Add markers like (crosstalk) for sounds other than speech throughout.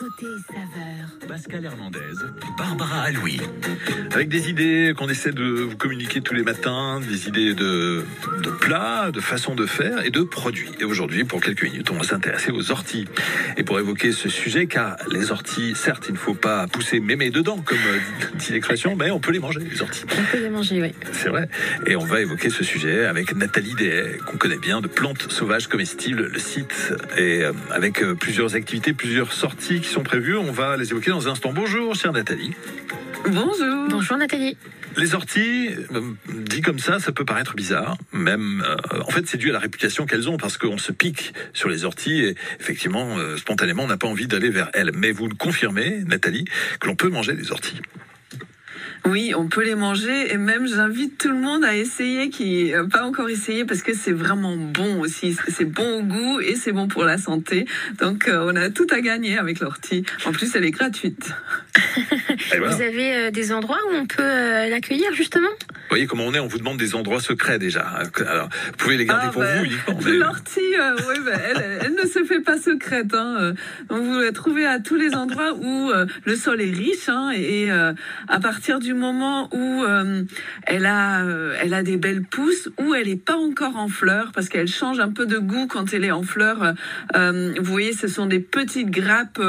Côté saveur. Pascal Hernandez, Barbara Aloui. Avec des idées qu'on essaie de vous communiquer tous les matins, des idées de, de plats, de façons de faire et de produits. Et aujourd'hui, pour quelques minutes, on va s'intéresser aux orties. Et pour évoquer ce sujet, car les orties, certes, il ne faut pas pousser mémé dedans, comme euh, dit l'expression, mais on peut les manger, les orties. On peut les manger, oui. C'est vrai. Et on va évoquer ce sujet avec Nathalie Dehay, qu'on connaît bien, de Plantes Sauvages Comestibles, le site, et euh, avec euh, plusieurs activités, plusieurs sorties qui sont prévues. On va les évoquer dans un instant. Bonjour, chère Nathalie. Bonjour. Bonjour Nathalie. Les orties, euh, dit comme ça, ça peut paraître bizarre. Même, euh, en fait, c'est dû à la réputation qu'elles ont parce qu'on se pique sur les orties et effectivement, euh, spontanément, on n'a pas envie d'aller vers elles. Mais vous le confirmez, Nathalie, que l'on peut manger des orties. Oui, on peut les manger et même j'invite tout le monde à essayer qui n'a pas encore essayé parce que c'est vraiment bon aussi. C'est bon au goût et c'est bon pour la santé. Donc euh, on a tout à gagner avec l'ortie. En plus, elle est gratuite. (laughs) Voilà. Vous avez euh, des endroits où on peut euh, l'accueillir justement? Vous voyez comment on est, on vous demande des endroits secrets déjà. Alors, vous pouvez les garder Ah, pour bah, vous uniquement. (laughs) mais- L'ortie, euh, ouais, bah, elle, elle ne se fait pas secrète. Hein. Donc vous la trouvez à tous les endroits où euh, le sol est riche. Hein, et euh, à partir du moment où elle, a, elle a des belles pousses, où elle n'est pas encore en fleurs, parce qu'elle change un peu de goût quand elle est en fleurs. vous voyez, ce sont des petites grappes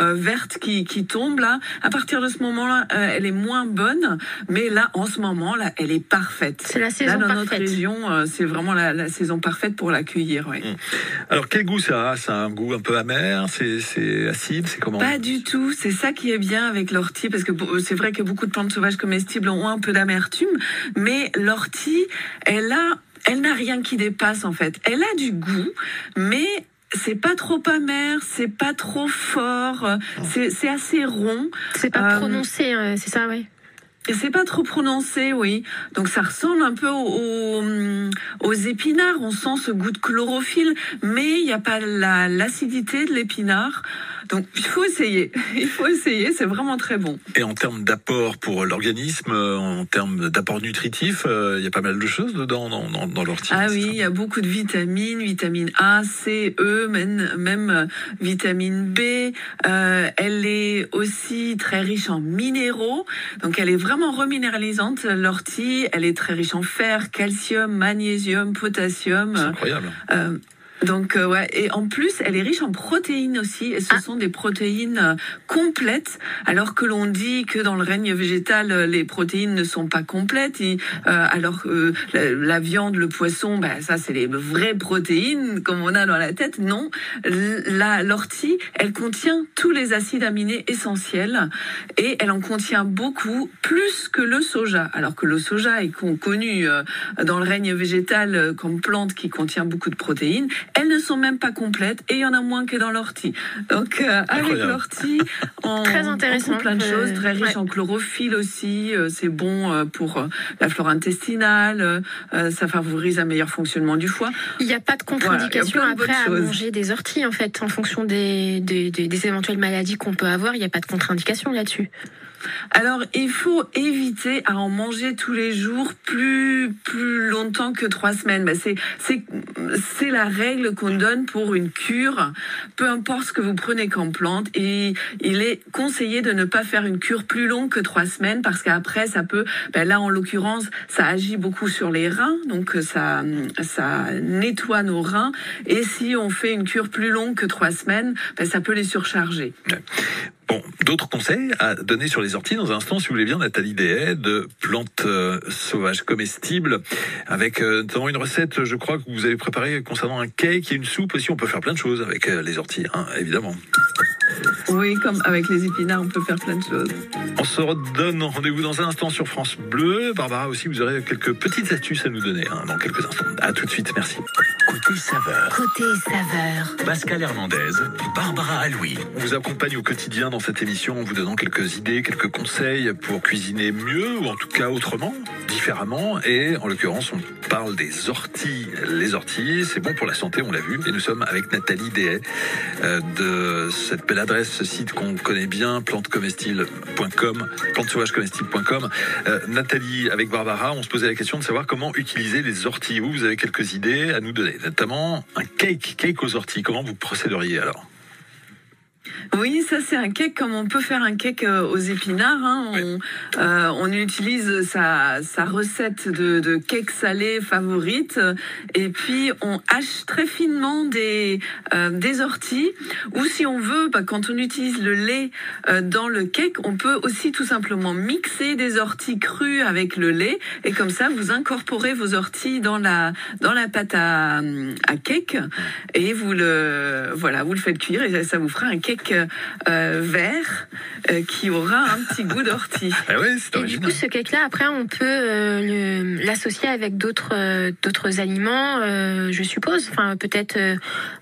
vertes qui, qui tombent là. À partir de ce moment-là, euh, elle est moins bonne. Mais là, en ce moment, là, elle est parfaite. C'est la Là, saison dans notre parfaite. région, euh, c'est vraiment la, la saison parfaite pour l'accueillir. ouais. Alors, quel goût ça a? C'est un goût un peu amer? C'est acide? C'est comment? Pas du tout. C'est ça qui est bien avec l'ortie, parce que bo- c'est vrai que beaucoup de plantes sauvages comestibles ont un peu d'amertume, mais l'ortie, elle a, elle n'a rien qui dépasse en fait. Elle a du goût, mais c'est pas trop amer, c'est pas trop fort, euh, c'est c'est assez rond. C'est pas Euh, prononcé, euh, c'est ça, oui. Et c'est pas trop prononcé, oui. Donc ça ressemble un peu aux, aux, épinards. On sent ce goût de chlorophylle, mais il n'y a pas la- l'acidité de l'épinard. Donc il faut essayer. (laughs) Il faut essayer. C'est vraiment très bon. Et en termes d'apport pour l'organisme, euh, en termes d'apport nutritif, euh, il y a pas mal de choses dedans dans, dans, dans l'ortie. Ah oui, il y a beaucoup de vitamines, vitamine A, C, E, même, même euh, vitamine B. Euh, elle est aussi très riche en minéraux, donc elle est vraiment reminéralisante. L'ortie, elle est très riche en fer, calcium, magnésium, potassium. C'est incroyable. Euh, donc euh, ouais, et en plus, elle est riche en protéines aussi, et ce Ah. sont des protéines euh, complètes, alors que l'on dit que dans le règne végétal, euh, les protéines ne sont pas complètes, et, euh, alors que la, la viande, le poisson, bah, ça c'est les vraies protéines comme on a dans la tête. Non, la l'ortie, elle contient tous les acides aminés essentiels, et elle en contient beaucoup, plus que le soja. Alors que le soja est con- connu euh, dans le règne végétal euh, comme plante qui contient beaucoup de protéines. Elles ne sont même pas complètes et il y en a moins que dans l'ortie. Donc euh, avec l'ortie, (laughs) on, Très on intéressant. plein de choses, très riche ouais. en chlorophylle aussi. euh, c'est bon euh, pour euh, la flore intestinale. ça favorise un meilleur fonctionnement du foie. Il n'y a pas de contre-indication Voilà, après à choses. manger des orties, en fait, en fonction des, des, des- des éventuelles maladies qu'on peut avoir. Il n'y a pas de contre-indication là-dessus. Alors, il faut éviter à en manger tous les jours plus plus longtemps que trois semaines. Ben, c'est c'est la règle qu'on donne pour une cure, peu importe ce que vous prenez comme plante. Et il est conseillé de ne pas faire une cure plus longue que trois semaines parce qu'après ça peut. Ben là, en l'occurrence, ça agit beaucoup sur les reins, donc ça ça nettoie nos reins. Et si on fait une cure plus longue que trois semaines, ben, ça peut les surcharger. Bon, d'autres conseils à donner sur les orties dans un instant, si vous voulez bien, Nathalie Dehay, de plantes euh, sauvages comestibles, avec euh, notamment une recette, je crois, que vous avez préparée concernant un cake et une soupe aussi. On peut faire plein de choses avec euh, les orties, hein, évidemment. Oui, comme avec les épinards, on peut faire plein de choses. On se redonne rendez-vous dans un instant sur France Bleu. Barbara aussi, vous aurez quelques petites astuces à nous donner hein, dans quelques instants. À tout de suite, merci. Côté saveur. Côté saveur. Pascal Hernandez, Barbara Aloui. On vous accompagne au quotidien dans cette émission en vous donnant quelques idées, quelques conseils pour cuisiner mieux ou en tout cas autrement, différemment. Et en l'occurrence, on parle des orties. Les orties, c'est bon pour la santé, on l'a vu. Et nous sommes avec Nathalie Dehay euh, de cette belle adresse, ce site qu'on connaît bien, plantecomestibles.com, plantesauvagescomestibles.com. Euh, Nathalie, avec Barbara, on se posait la question de savoir comment utiliser les orties. Vous, vous avez quelques idées à nous donner, notamment un cake, cake aux orties. Comment vous procéderiez alors? Oui, ça c'est un cake comme on peut faire un cake euh, aux épinards. hein. On, euh, on utilise sa, sa recette de, de cake salé favorite et puis on hache très finement des, euh, des orties. Ou si on veut, bah, quand on utilise le lait euh, dans le cake, on peut aussi tout simplement mixer des orties crues avec le lait et comme ça vous incorporez vos orties dans la dans la pâte à, à cake et vous le voilà vous le faites cuire et ça vous fera un cake euh, vert euh, qui aura un petit goût d'ortie. (laughs) Ah ouais, c'est Et du coup, ce cake-là, après, on peut euh, le- l'associer avec d'autres euh, d'autres aliments, euh, je suppose. Enfin, peut-être. euh,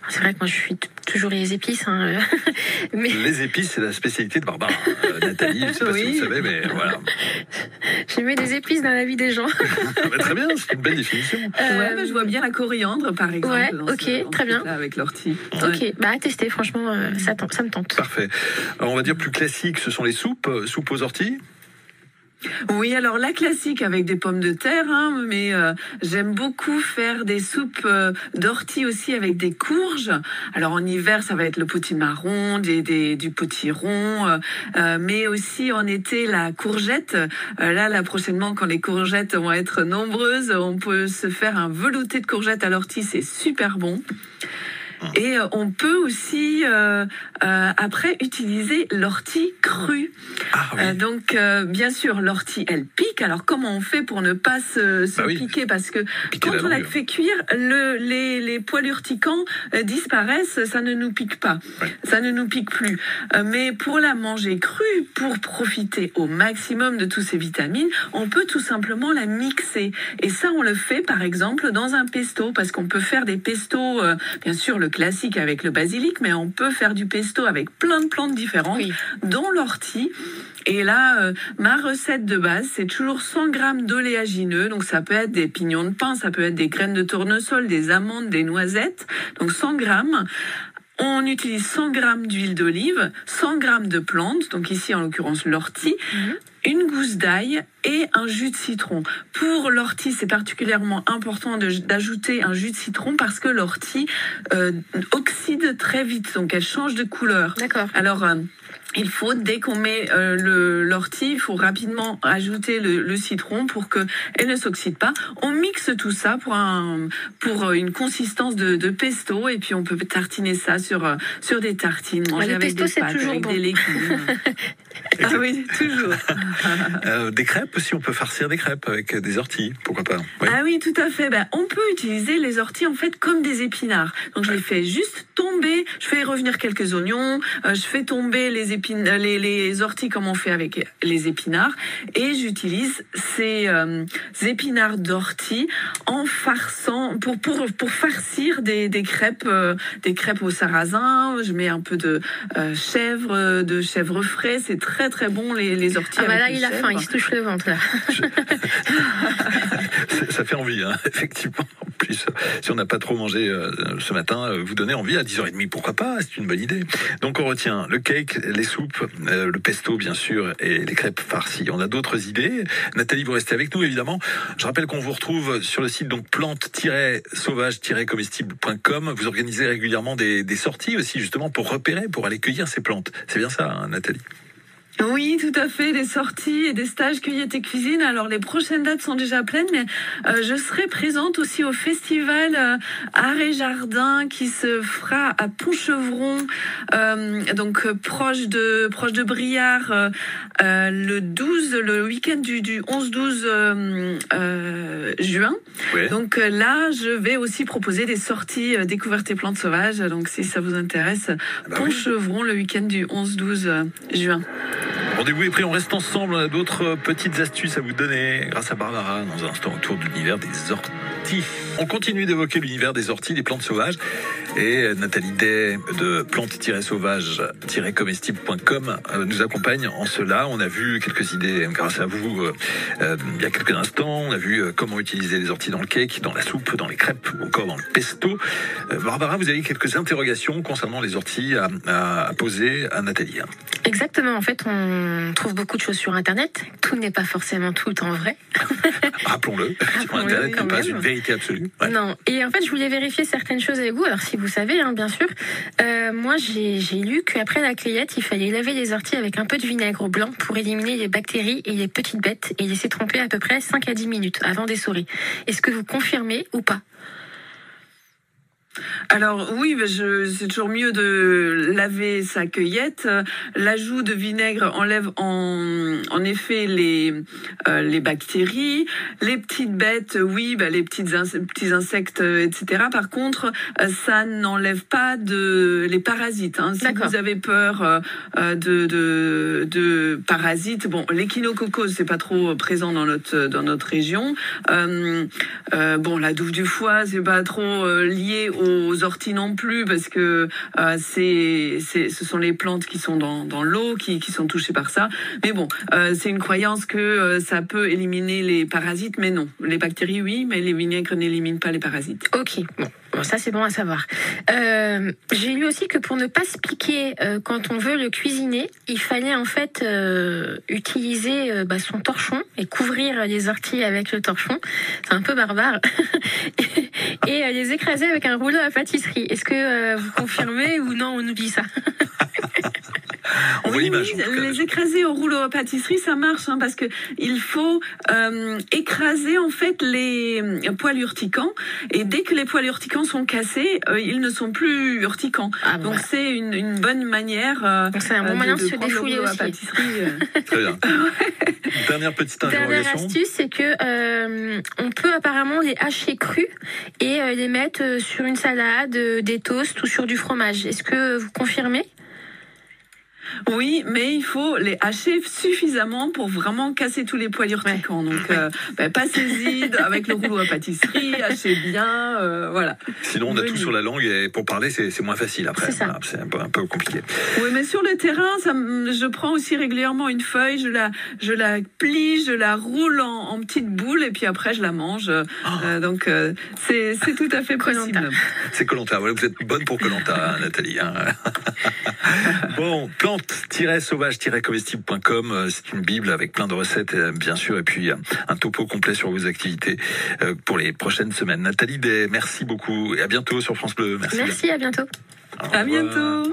c'est vrai que moi, je suis toujours les épices, hein, euh, (laughs) mais Les épices, c'est la spécialité de Barbara. Euh, Nathalie, je ne sais pas si vous le savez, mais voilà. je mets des épices dans la vie des gens. Bah, très bien, c'est une belle définition. Euh, Ouais, bah, je vois bien la coriandre par exemple. ouais, dans ok, ce- très bien. Avec l'ortie. Ouais. Ok, bah à tester. Franchement, euh, ça, tente- ça me tente. Parfait. Alors, on va dire plus classique, ce sont les soupes, soupes aux orties. Oui, alors la classique avec des pommes de terre, hein, mais euh, j'aime beaucoup faire des soupes euh, d'ortie aussi avec des courges. Alors en hiver, ça va être le potimarron, des, des, du potiron, euh, euh, mais aussi en été la courgette. Euh, là, là, prochainement, quand les courgettes vont être nombreuses, on peut se faire un velouté de courgettes à l'ortie, c'est super bon. Et euh, on peut aussi euh, euh, après utiliser l'ortie crue. Ah oui. Donc, euh, bien sûr, l'ortie, elle pique. Alors, comment on fait pour ne pas se, se Bah oui. piquer? Parce que Piquer quand la on la fait cuire, le, les, les poils urticants disparaissent. Ça ne nous pique pas. Ouais. Ça ne nous pique plus. Euh, mais pour la manger crue, pour profiter au maximum de toutes ces vitamines, on peut tout simplement la mixer. Et ça, on le fait, par exemple, dans un pesto. Parce qu'on peut faire des pestos, euh, bien sûr, le classique avec le basilic, mais on peut faire du pesto avec plein de plantes différentes Oui. dont l'ortie. Et là, euh, ma recette de base, c'est toujours 100 grammes d'oléagineux. Donc ça peut être des pignons de pain, ça peut être des graines de tournesol, des amandes, des noisettes. Donc 100 grammes. On utilise 100 grammes d'huile d'olive, 100 grammes de plantes, donc ici en l'occurrence l'ortie, une gousse d'ail et un jus de citron. Pour l'ortie, c'est particulièrement important d'ajouter un jus de citron parce que l'ortie euh, oxyde très vite, donc elle change de couleur. D'accord. Alors, euh, il faut, dès qu'on met euh, le- l'ortie, il faut rapidement ajouter le, le citron pour que elle ne s'oxyde pas. On mixe tout ça pour, un, pour euh, une consistance de, de pesto et puis on peut tartiner ça sur, euh, sur des tartines, manger le avec pesto, des pâtes, toujours avec bon. des légumes. (laughs) ah oui, toujours. (laughs) Euh, des crêpes aussi, on peut farcir des crêpes avec des orties, pourquoi pas. Oui. Ah oui, tout à fait. Ben, on peut utiliser les orties en fait comme des épinards. Donc je les fais juste tomber, je fais revenir quelques oignons, euh, je fais tomber les, épines, euh, les, les orties comme on fait avec les épinards et j'utilise ces, euh, ces épinards d'ortie en farçant pour pour pour farcir des, des crêpes euh, des crêpes au sarrasin. Je mets un peu de euh, chèvre, de chèvre frais. C'est très très bon les, les orties. Ah bah là, il a faim, il se touche le ventre là. (laughs) Ça- Ça fait envie, hein, effectivement. Si on n'a pas trop mangé euh, ce matin, euh, vous donner envie à 10h30, pourquoi pas C'est une bonne idée. Donc on retient le cake, les soupes, euh, le pesto bien sûr, et les crêpes farcies. On a d'autres idées. Nathalie, vous restez avec nous évidemment. Je rappelle qu'on vous retrouve sur le site donc plantes-sauvage-comestibles.com. Vous organisez régulièrement des, des sorties aussi justement pour repérer, pour aller cueillir ces plantes. C'est bien ça, hein, Nathalie? Oui, tout à fait, des sorties et des stages cueillette et cuisine. Alors les prochaines dates sont déjà pleines, mais euh, je serai présente aussi au festival euh, Art et Jardin qui se fera à Pontchevron, euh, donc euh, proche de proche de Briard, euh, euh, le 12, le week-end du, du 11-12 euh, euh, juin. Ouais. Donc là, je vais aussi proposer des sorties euh, découvertes et plantes sauvages. Donc si ça vous intéresse, bah oui. Pontchevron le week-end du 11-12 euh, juin. Rendez-vous est pris, on reste ensemble. On a d'autres petites astuces à vous donner grâce à Barbara dans un instant autour de l'univers des orties. On continue d'évoquer l'univers des orties, des plantes sauvages. Et Nathalie Day de plantes-sauvages-comestibles.com euh, nous accompagne en cela. On a vu quelques idées grâce à vous euh, euh, il y a quelques instants. On a vu comment utiliser les orties dans le cake, dans la soupe, dans les crêpes ou encore dans le pesto. Barbara, vous avez quelques interrogations concernant les orties à, poser à Nathalie. Exactement. En fait, on trouve beaucoup de choses sur Internet. Tout n'est pas forcément tout en vrai. (laughs) Rappelons-le. Rappelons-le Internet n'est pas une vérité absolue. Ouais. Non. Et en fait, je voulais vérifier certaines choses avec vous. Alors, si vous savez, hein, bien sûr. Euh, moi, j'ai j'ai lu qu'après la cueillette, il fallait laver les orties avec un peu de vinaigre blanc pour éliminer les bactéries et les petites bêtes et laisser tremper à peu près 5 à 10 minutes avant d'essorer. Est-ce que vous confirmez ou pas? Alors oui, c'est toujours mieux de laver sa cueillette. L'ajout de vinaigre enlève en, en effet les, euh, les bactéries. Les petites bêtes, oui, bah, les petites petits insectes, euh, etc. Par contre, euh, ça n'enlève pas de les parasites. hein. Si vous avez peur euh, de, de, de parasites, bon, l'échinococose, c'est pas trop présent dans notre, dans notre région. Euh, bon, la douve du foie, c'est pas trop lié aux orties non plus, parce que euh, c'est, c'est, ce sont les plantes qui sont dans, dans l'eau qui, qui sont touchées par ça. Mais bon, euh, c'est une croyance que euh, ça peut éliminer les parasites, mais non. Les bactéries, oui, mais les vinaigres n'éliminent pas les parasites. Ok, bon, Bon, ça c'est bon à savoir. Euh, J'ai lu aussi que pour ne pas se piquer euh, quand on veut le cuisiner, il fallait en fait euh, utiliser euh, bah, son torchon et couvrir les orties avec le torchon. C'est un peu barbare. (laughs) et euh, les écraser avec un rouleau à pâtisserie. Est-ce que euh, vous confirmez ou non on oublie ça? (laughs) On voit Oui, cas. les écraser au rouleau à pâtisserie, ça marche, hein, parce que il faut euh, écraser en fait les poils urticants, et dès que les poils urticants sont cassés, euh, ils ne sont plus urticants. Ah, Donc voilà. c'est une, une bonne manière. euh, Donc c'est un euh, bon moyen de, se défouler rouleau à aussi. pâtisserie. (laughs) Très bien. (laughs) Dernière petite Dernière astuce, c'est que euh, on peut apparemment les hacher crus et euh, les mettre sur une salade, des toasts ou sur du fromage. Est-ce que vous confirmez? Oui, mais il faut les hacher suffisamment pour vraiment casser tous les poils urticants. Donc, euh, ben, passez-y avec le rouleau à pâtisserie, (laughs) hachez bien, euh, voilà. Sinon, on a tout sur la langue et pour parler, c'est moins facile après. C'est ça. Voilà, C'est un peu, un peu compliqué. Oui, mais sur le terrain, ça, je prends aussi régulièrement une feuille, je la, je la plie, je la roule en, en petites boules et puis après je la mange. Euh, donc euh, c'est tout à fait possible. C'est Colanta. Voilà, vous êtes bonne pour Colanta, Nathalie. hein. (laughs) (laughs) bon, plante-sauvage-comestible.com, euh, c'est une bible avec plein de recettes, euh, bien sûr, et puis euh, un topo complet sur vos activités pour les prochaines semaines. Nathalie Day, merci beaucoup et à bientôt sur France Bleu. Merci. Merci, à bientôt. Au À revoir. bientôt.